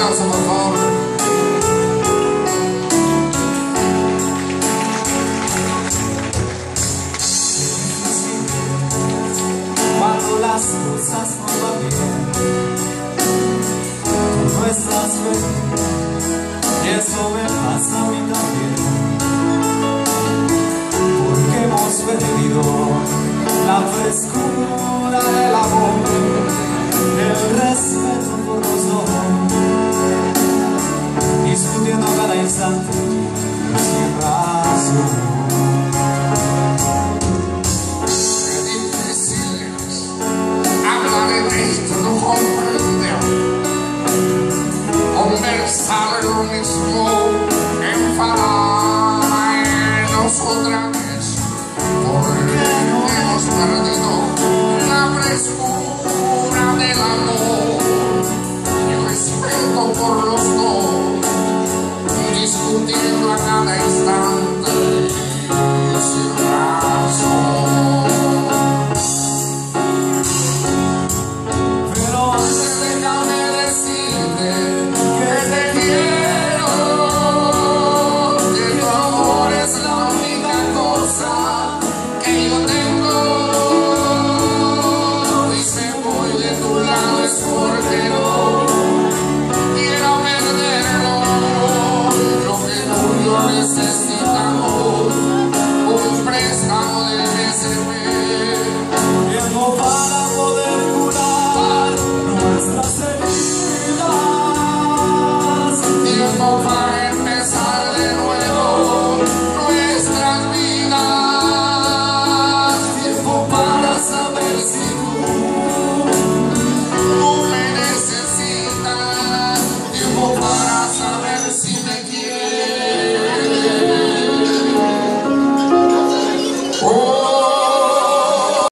house. Cuando las cosas no van bien, tú no y eso me pasa a mí también, porque hemos perdido la frescura I don't need. And if I, Saya.